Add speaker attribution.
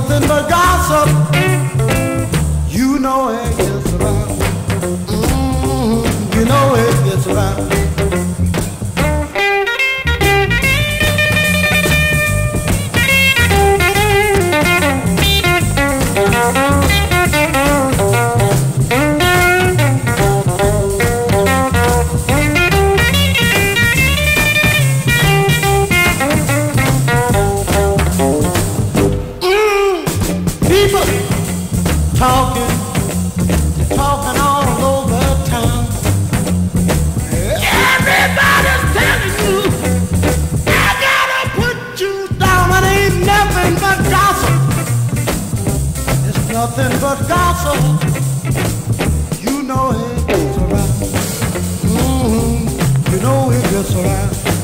Speaker 1: nothing but gossip. You know it gets around. Mm -hmm. You know it gets around. nothing but gossip. You know it gets around. Mm -hmm. You know it gets around.